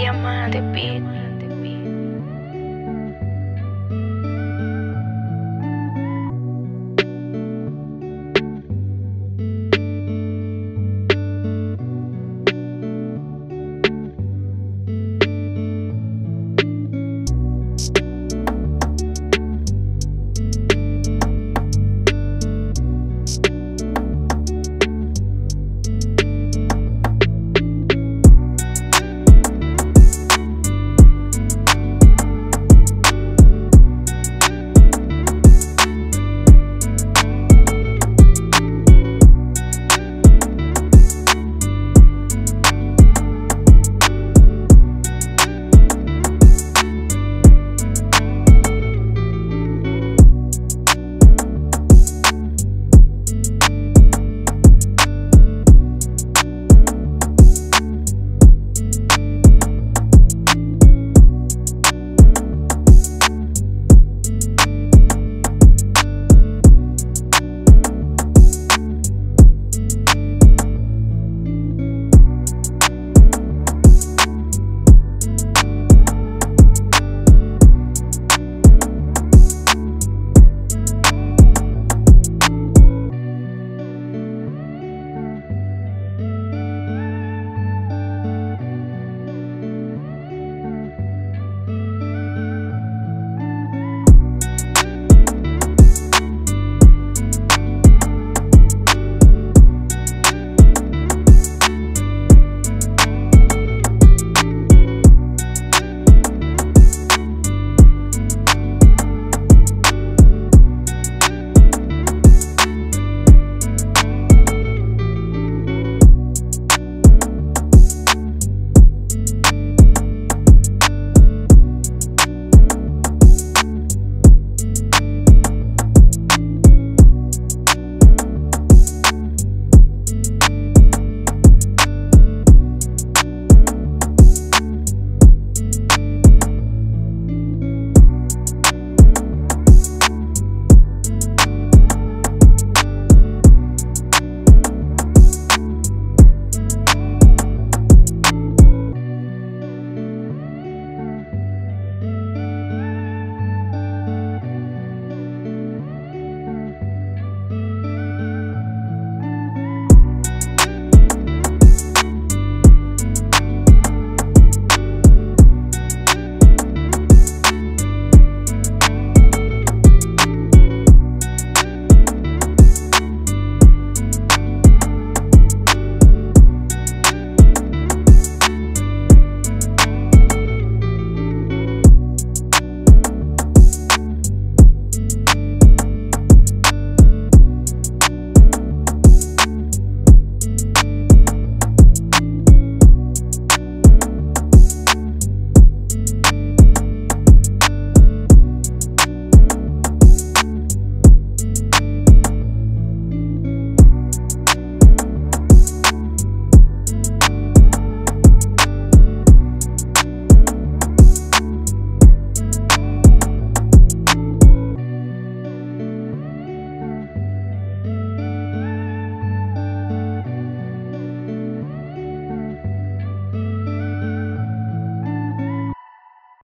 Diamante Beat.